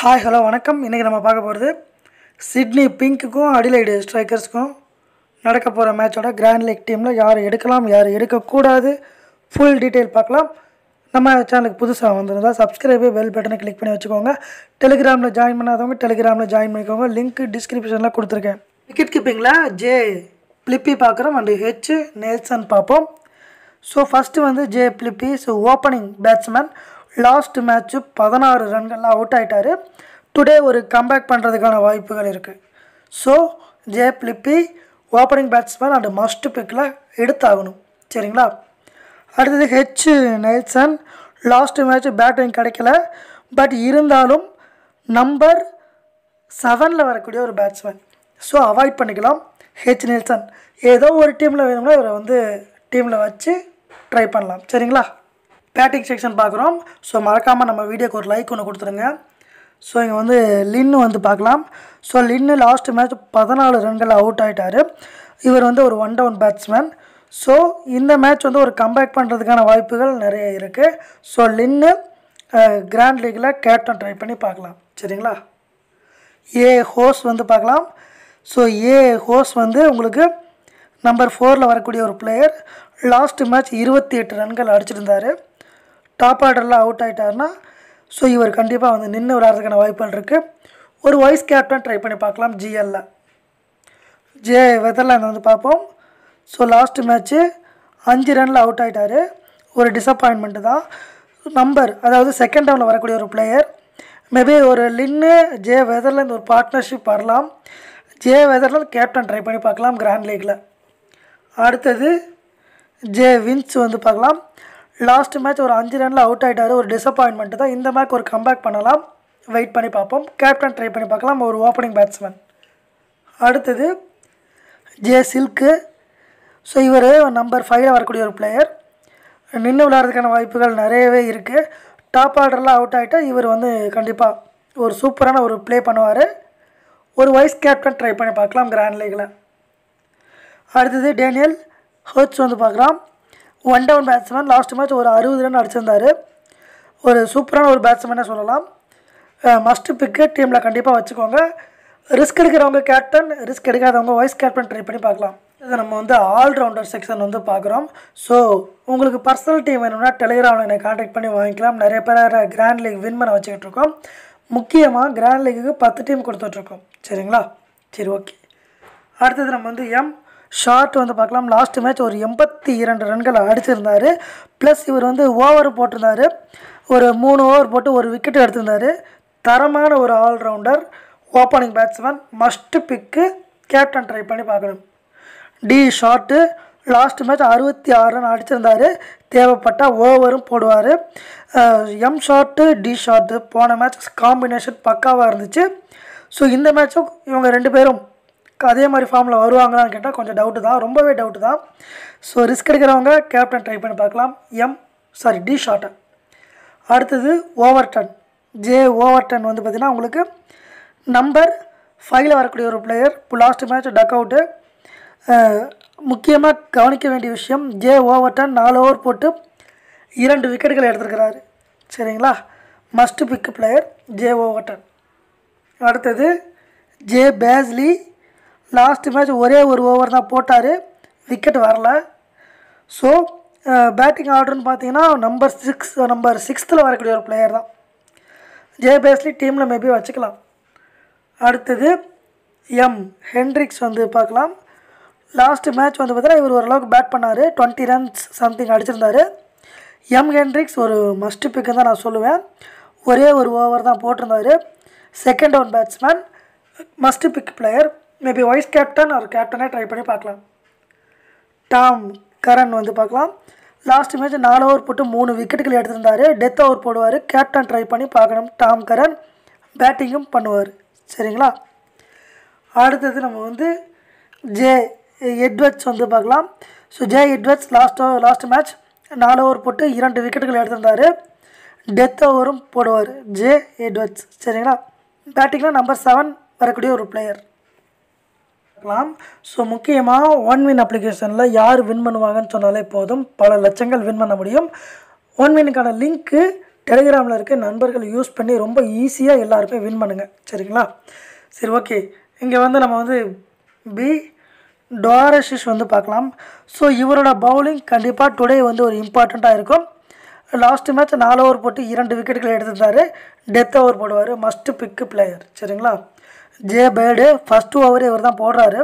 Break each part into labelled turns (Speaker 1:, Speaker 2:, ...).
Speaker 1: Hi hello வணக்கம். இன்றைக்கி நம்ம பார்க்க போகிறது சிட்னி பிங்க்குக்கும் அடிலைடு ஸ்ட்ரைக்கர்ஸுக்கும் நடக்க போகிற மேட்சோட கிராண்ட் லீக் டீமில் யார் எடுக்கலாம் யார் எடுக்கக்கூடாது? ஃபுல் டீட்டெயில் பார்க்கலாம். நம்ம சேனலுக்கு புதுசாக வந்திருந்தால் சப்ஸ்கிரைபு பெல் பட்டனை கிளிக் பண்ணி வச்சுக்கோங்க. டெலிகிராமில் ஜாயின் பண்ணாதவங்க டெலிகிராமில் ஜாயின் பண்ணிக்கோங்க. லிங்க் டிஸ்கிரிப்ஷனில் கொடுத்துருக்கேன். விக்கெட் கீப்பிங்கில் ஜே பிளிப்பி பார்க்குறோம் அண்டு ஹெச் நேல்சன் பார்ப்போம். ஸோ ஃபஸ்ட்டு வந்து J Philippe so opening batsman last match பதினாறு ரன்கள்லாம் அவுட் ஆகிட்டார் டுடே ஒரு கம்பேக் பண்ணுறதுக்கான வாய்ப்புகள் இருக்குது so J Philippe opening batsman and must பிக்கில் எடுத்தாகணும். சரிங்களா? அடுத்தது H Nelson last match batting கிடைக்கல. பட் இருந்தாலும் நம்பர் செவனில் வரக்கூடிய ஒரு பேட்ஸ்மேன் ஸோ அவாய்ட் பண்ணிக்கலாம். ஹெச் நெல்சன் ஏதோ ஒரு டீமில் வேணும்னா இவரை வந்து டீமில் வச்சு ட்ரை பண்ணலாம். சரிங்களா? பேட்டிங் செக்ஷன் பார்க்குறோம். ஸோ மறக்காமல் நம்ம வீடியோக்கு ஒரு லைக் ஒன்று கொடுத்துருங்க. ஸோ இங்கே வந்து லின்னு வந்து பார்க்கலாம். ஸோ லின்னு லாஸ்ட் மேட்ச் பதினாலு ரன்கள் அவுட் ஆகிட்டார் இவர் வந்து ஒரு ஒன் டவுன் பேட்ஸ்மேன் ஸோ இந்த மேட்ச் வந்து ஒரு கம்பேக் பண்ணுறதுக்கான வாய்ப்புகள் நிறைய இருக்குது ஸோ லின்னு கிராண்ட் லீக்கில் கேப்டன் ட்ரை பண்ணி பார்க்கலாம். சரிங்களா? ஏ ஹோஸ் வந்து பார்க்கலாம். ஸோ ஏ ஹோஸ் வந்து உங்களுக்கு நம்பர் ஃபோரில் வரக்கூடிய ஒரு பிளேயர் லாஸ்ட் மேட்ச் இருபத்தி எட்டு ரன்கள் அடிச்சிருந்தார். டாப் ஆர்டரில் அவுட் ஆகிட்டாருன்னா ஸோ இவர் கண்டிப்பாக வந்து நின்று விளையாடுறதுக்கான வாய்ப்புகள் இருக்குது ஒரு வைஸ் கேப்டன் ட்ரை பண்ணி பார்க்கலாம் ஜிஎல்ல ஜே வெதர்லேண்ட் வந்து பார்ப்போம். ஸோ லாஸ்ட் மேட்ச்சு அஞ்சு ரனில் அவுட் ஆகிட்டார் ஒரு டிசப்பாயின்மெண்ட்டு தான். நம்பர் அதாவது செகண்ட் டவுனில் வரக்கூடிய ஒரு பிளேயர் மேபி ஒரு லின்னு ஜே வெதர்லேருந்து ஒரு பார்ட்னர்ஷிப் வரலாம். ஜே வெதர்லேருந்து கேப்டன் ட்ரை பண்ணி பார்க்கலாம் கிராண்ட் லீக்கில் அடுத்தது ஜே வின்ஸ் வந்து பார்க்கலாம். லாஸ்ட் மேட்ச் ஒரு அஞ்சு ரனில் அவுட் ஆகிட்டார் ஒரு டிசப்பாயின்மெண்ட்டு தான். இந்த மேட்ச் ஒரு கம்பேக் பண்ணலாம். வெயிட் பண்ணி பார்ப்போம். கேப்டன் ட்ரை பண்ணி பார்க்கலாம். ஒரு ஓப்பனிங் பேட்ஸ்மேன் அடுத்தது ஜே சில்க்கு ஸோ இவர் நம்பர் ஃபைவ்ல வரக்கூடிய ஒரு பிளேயர் நின்று விளையாடுறதுக்கான வாய்ப்புகள் நிறையவே இருக்குது டாப் ஆர்டரில் அவுட் ஆகிட்டா இவர் வந்து கண்டிப்பாக ஒரு சூப்பரான ஒரு ப்ளே பண்ணுவார். ஒரு வைஸ் கேப்டன் ட்ரை பண்ணி பார்க்கலாம் கிராண்ட் லீகில் அடுத்தது டேனியல் ஹர்ட்ஸ் வந்து பார்க்குறான் one down batsman last match ஒரு அறுபது ரன் அடிச்சிருந்தார். ஒரு சூப்பரான ஒரு பேட்ஸ்மேனே சொல்லலாம். மஸ்ட்டு பிக்கு டீமில் கண்டிப்பாக வச்சுக்கோங்க. ரிஸ்க் எடுக்கிறவங்க கேப்டன் ரிஸ்க் எடுக்காதவங்க வைஸ் கேப்டன் ட்ரை பண்ணி பார்க்கலாம். இதை நம்ம வந்து ஆல்ரவுண்டர் செக்ஷன் வந்து பார்க்குறோம். ஸோ உங்களுக்கு பர்சனல் டீம் வேணும்னா டெலிகிராமில் என்னை காண்டாக்ட் பண்ணி வாங்கிக்கலாம். நிறைய பேர் கிராண்ட் லீக் வின் பண்ண வச்சுக்கிட்டு இருக்கோம். முக்கியமாக கிராண்ட் லீக்குக்கு பத்து டீம் கொடுத்துட்ருக்கோம் சரிங்களா? சரி ஓகே அடுத்தது நம்ம வந்து எம் ஷார்ட் வந்து பார்க்கலாம். லாஸ்ட் மேட்ச் ஒரு எண்பத்தி இரண்டு ரன்கள் அடிச்சிருந்தார். ப்ளஸ் இவர் வந்து ஓவர் போட்டிருந்தார். ஒரு மூணு ஓவர் போட்டு ஒரு விக்கெட் எடுத்திருந்தார். தரமான ஒரு allrounder opening batsman must pick captain try பண்ணி பார்க்கணும். டி ஷார்ட்டு லாஸ்ட் மேட்ச் அறுபத்தி ஆறு ரன் அடிச்சிருந்தார். தேவைப்பட்டால் ஓவரும் போடுவார். எம் ஷார்ட்டு டி ஷார்ட்டு போன மேட்ச் காம்பினேஷன் பக்காவாக இருந்துச்சு. ஸோ இந்த மேட்சும் இவங்க ரெண்டு பேரும் அதே மாதிரி ஃபார்மில் வருவாங்களான்னு கேட்டால் கொஞ்சம் டவுட்டு தான். ரொம்பவே டவுட்டு தான். ஸோ ரிஸ்க் எடுக்கிறவங்க கேப்டன் ட்ரை பண்ணி பார்க்கலாம். எம் சாரி டி ஷார்ட்டை அடுத்தது ஓவர்டன் ஜே ஓவர்டன் வந்து பார்த்திங்கன்னா உங்களுக்கு நம்பர் ஃபைவ்ல வரக்கூடிய ஒரு பிளேயர் இப்போ லாஸ்ட் மேட்ச் டக் அவுட்டு முக்கியமாக கவனிக்க வேண்டிய விஷயம் ஜே ஓவர்டன் நாலு ஓவர் போட்டு இரண்டு விக்கெட்டுகள் எடுத்திருக்கிறாரு. சரிங்களா? Must pick player J Overton அடுத்தது ஜே பேஸ்லி லாஸ்ட் மேட்ச் ஒரே ஒரு ஓவர் தான் போட்டார். விக்கெட் வரல. ஸோ பேட்டிங் ஆர்டர்னு பார்த்தீங்கன்னா நம்பர் சிக்ஸ் நம்பர் சிக்ஸ்த்தில் வரக்கூடிய ஒரு பிளேயர் தான். ஜேபேஸ்லி டீமில் மேபி வச்சுக்கலாம். அடுத்தது எம் ஹென்ரிக்ஸ் வந்து பார்க்கலாம். லாஸ்ட் மேட்ச் வந்து பார்த்தீங்கன்னா இவர் ஓரளவுக்கு பேட் பண்ணார். டுவெண்ட்டி ரன்ஸ் சம்திங் அடிச்சிருந்தார். எம் ஹென்ட்ரிக்ஸ் ஒரு மஸ்ட் பிக்குன்னு தான் நான் சொல்லுவேன். ஒரே ஒரு ஓவர் தான் போட்டிருந்தார். Second down batsman must pick player maybe vice captain ஒரு கேப்டனே ட்ரை பண்ணி பார்க்கலாம். டாம் கரன் வந்து பார்க்கலாம். லாஸ்ட் மேட்ச் நாலு ஓவர் போட்டு மூணு விக்கெட்டுகள் எடுத்திருந்தார். டெத் ஓவர் போடுவார். கேப்டன் ட்ரை பண்ணி பார்க்கணும். டாம் கரன் பேட்டிங்கும் பண்ணுவார். சரிங்களா? அடுத்தது நம்ம வந்து ஜே எட்வர்ட்ஸ் வந்து பார்க்கலாம். So J Edwards last last match நாலு ஓவர் போட்டு இரண்டு விக்கெட்டுகள் எடுத்திருந்தார். டெத் ஓவரும் போடுவார். ஜே எட்வர்ட்ஸ் சரிங்களா? பேட்டிங்கில் நம்பர் செவன் வரக்கூடிய ஒரு பிளேயர் பார்க்கலாம். ஸோ முக்கியமாக ஒன் வின் அப்ளிகேஷனில் யார் வின் பண்ணுவாங்கன்னு சொன்னாலே போதும். பல லட்சங்கள் வின் பண்ண முடியும். ஒன் வினுக்கான லிங்க்கு டெலிகிராமில் இருக்க. நண்பர்கள் யூஸ் பண்ணி ரொம்ப ஈஸியாக எல்லாருமே வின் பண்ணுங்கள் சரிங்களா? சரி ஓகே இங்கே வந்து நம்ம வந்து பி டோரஷிஷ் வந்து பார்க்கலாம். ஸோ இவரோட பவுலிங் கண்டிப்பாக டுடே வந்து ஒரு இம்பார்ட்டண்ட்டாக இருக்கும். லாஸ்ட் மேட்ச் நாலு ஓவர் போட்டு இரண்டு விக்கெட்டுகள் எடுத்திருந்தாரு. டெத் ஓவர் போடுவார். மஸ்ட் பிக்கு பிளேயர் சரிங்களா? ஜே பேர்டு ஃபஸ்ட்டு ஓவர் இவர் தான் போடுறாரு.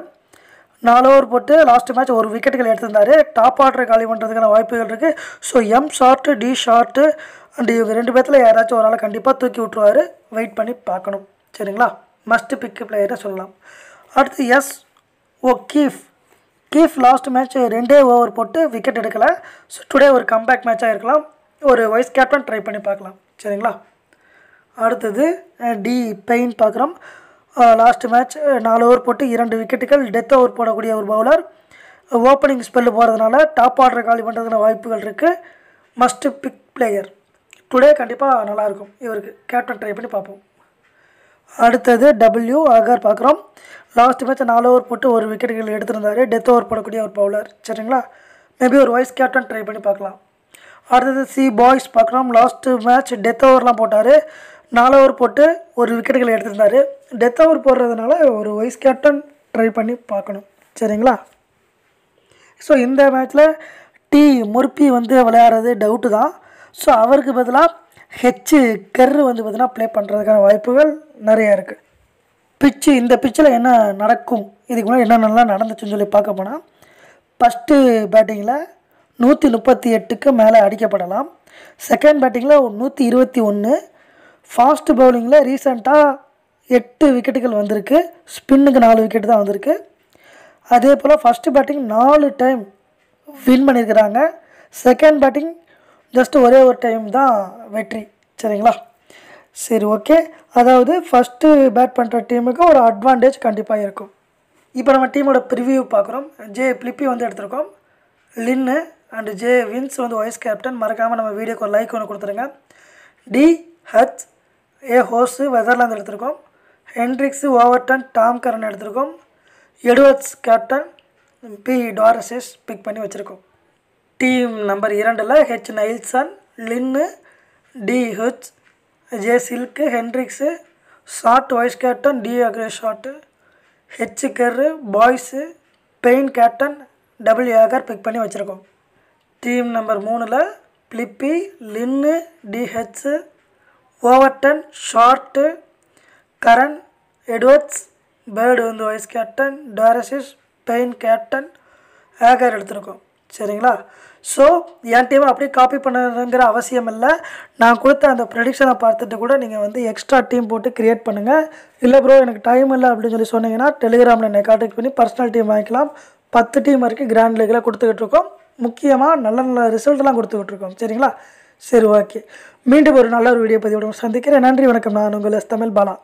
Speaker 1: நாலு ஓவர் போட்டு லாஸ்ட் மேட்ச் ஒரு விக்கெட்டுகள் எடுத்திருந்தார். டாப் ஆர்டர் காலி பண்ணுறதுக்கான வாய்ப்புகள் இருக்குது so M short D short and இவங்க ரெண்டு பேர்த்தில் யாராச்சும் ஒரு ஆளை கண்டிப்பாக தூக்கி விட்ருவாரு வெயிட் பண்ணி பார்க்கணும். சரிங்களா? மஸ்ட் பிக்கு பிளேயரை சொல்லலாம். அடுத்து S O'Keefe Keefe last match ரெண்டே ஓவர் போட்டு விக்கெட் எடுக்கலை. ஸோ டுடே ஒரு கம்பேக் மேட்சாக இருக்கலாம். ஒரு வைஸ் கேப்டன் ட்ரை பண்ணி பார்க்கலாம். சரிங்களா? அடுத்தது டி பெயின் பார்க்குறோம். லாஸ்ட் மேட்ச் நாலு ஓவர் போட்டு இரண்டு விக்கெட்டுகள் டெத் ஓவர் போடக்கூடிய ஒரு பவுலர் ஓப்பனிங் ஸ்பெல்லு போகிறதுனால டாப் ஆர்டர் காலி பண்ணுறதுக்கான வாய்ப்புகள் இருக்குது மஸ்ட் பிக் பிளேயர் டுடே கண்டிப்பாக நல்லாயிருக்கும் இவருக்கு கேப்டன் ட்ரை பண்ணி பார்ப்போம். அடுத்தது டபிள்யூ அகர் பார்க்குறோம். லாஸ்ட் மேட்ச் நாலு ஓவர் போட்டு ஒரு விக்கெட்டுகள் எடுத்திருந்தார். டெத் ஓவர் போடக்கூடிய ஒரு பவுலர் சரிங்களா? மேபி ஒரு வைஸ் கேப்டன் ட்ரை பண்ணி பார்க்கலாம். அடுத்தது சி பாய்ஸ் பார்க்குறோம். லாஸ்ட்டு மேட்ச் டெத் ஓவர்லாம் போட்டார். நாலு ஓவர் போட்டு ஒரு விக்கெட்டுகள் எடுத்திருந்தார். டெத் ஓவர் போடுறதுனால ஒரு வைஸ் கேப்டன் ட்ரை பண்ணி பார்க்கணும். சரிங்களா? ஸோ இந்த மேட்ச்சில் டி முர்பி வந்து விளையாடுறது டவுட்டு தான். ஸோ அவருக்கு பதிலாக ஹெச்சு கெர்ரு வந்து பார்த்தீங்கன்னா ப்ளே பண்ணுறதுக்கான வாய்ப்புகள் நிறையா இருக்குது பிச்சு இந்த பிச்சில் என்ன நடக்கும்? இதுக்கு முன்னாடி நல்லா நடந்துச்சுன்னு சொல்லி பார்க்க போனால் ஃபஸ்ட்டு பேட்டிங்கில் நூற்றி முப்பத்தி எட்டுக்கு மேலே அடிக்கப்படலாம். செகண்ட் பேட்டிங்கில் நூற்றி இருபத்தி ஒன்று ஃபாஸ்ட் பவுலிங்கில் ரீசெண்டாக எட்டு விக்கெட்டுகள் வந்திருக்கு. ஸ்பின்னுக்கு நாலு விக்கெட் தான் வந்திருக்கு. அதே போல் ஃபஸ்ட்டு பேட்டிங் நாலு டைம் வின் பண்ணியிருக்கிறாங்க செகண்ட் பேட்டிங் ஜஸ்ட் ஒரே ஒரு டைம் தான் வெற்றி. சரிங்களா? சரி ஓகே அதாவது ஃபஸ்ட்டு பேட் பண்ணுற டீமுக்கு ஒரு அட்வான்டேஜ் கண்டிப்பாக இருக்கும். இப்போ நம்ம டீமோட ப்ரிவியூ பார்க்குறோம். ஜே பிளிப்பி வந்து எடுத்திருக்கோம். லின்னு அண்ட் ஜே வின்ஸ் வந்து வைஸ் கேப்டன் மறக்காமல் நம்ம வீடியோக்கு ஒரு லைக் ஒன்று கொடுத்துருங்க. D H A Hose Weatherald எடுத்திருக்கோம். ஹென்ரிக்ஸு ஓவர்டன் டாம் கரன் எடுத்திருக்கோம். Edwards captain B. Dwarshuis pick பண்ணி வச்சுருக்கோம். டீம் நம்பர் இரண்டில் H Nelson Lynn D. H J. Silk Henriques Short vice captain D. Agrey Short H Kerr Boyce Paine captain double Agar pick பண்ணி வச்சுருக்கோம். Team number மூணில் Philippe Lynn DH Overton Short Curran Edwards Bird வந்து vice captain டாரசிஸ் Paine captain Agar எடுத்திருக்கோம். சரிங்களா? So என் டீமை அப்படியே copy பண்ணணுங்கிற அவசியம் இல்லை. நான் கொடுத்த அந்த ப்ரெடிக்ஷனை பார்த்துட்டு கூட நீங்கள் வந்து எக்ஸ்ட்ரா டீம் போட்டு க்ரியேட் பண்ணுங்கள் இல்லை ப்ரோ எனக்கு டைம் இல்லை அப்படின்னு சொல்லி சொன்னீங்கன்னா டெலிகிராமில் என்னை கான்டாக்ட் பண்ணி பர்சனல் டீம் வாங்கிக்கலாம். பத்து டீம் வரைக்கும் கிராண்ட் லீக்கில் கொடுத்துக்கிட்டு இருக்கோம். முக்கியமாக நல்ல நல்ல ரிசல்ட்லாம் கொடுத்துக்கிட்டு இருக்கோம். சரிங்களா? சரி ஓகே மீண்டும் ஒரு நல்ல ஒரு வீடியோ பதிவோட சந்திக்கிறேன். நன்றி வணக்கம். நான் உங்கள் தமிழ் பாலா.